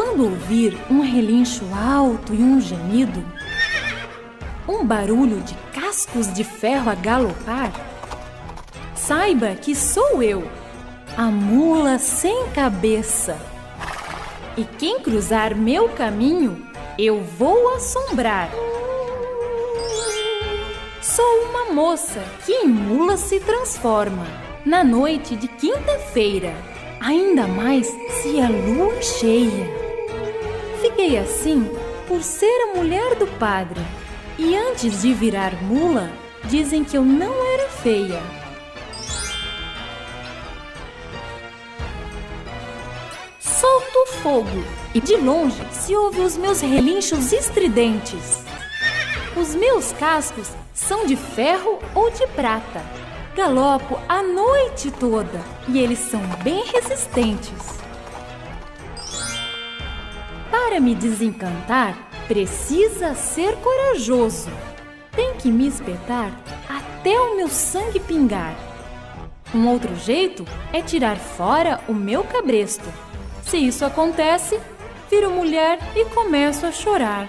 Quando ouvir um relincho alto e um gemido, um barulho de cascos de ferro a galopar, saiba que sou eu, a mula sem cabeça. E quem cruzar meu caminho, eu vou assombrar. Sou uma moça que em mula se transforma na noite de quinta-feira, ainda mais se a lua cheia. Fiquei assim por ser a mulher do padre, e antes de virar mula, dizem que eu não era feia. Solto fogo e de longe se ouve os meus relinchos estridentes. Os meus cascos são de ferro ou de prata. Galopo a noite toda e eles são bem resistentes. Para me desencantar, precisa ser corajoso. Tem que me espetar até o meu sangue pingar. Um outro jeito é tirar fora o meu cabresto. Se isso acontece, viro mulher e começo a chorar.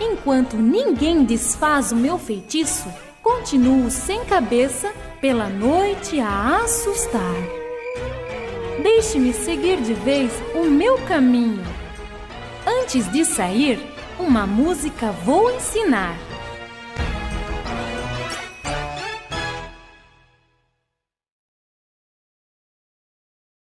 Enquanto ninguém desfaz o meu feitiço, continuo sem cabeça pela noite a assustar. Deixe-me seguir de vez o meu caminho. Antes de sair, uma música vou ensinar.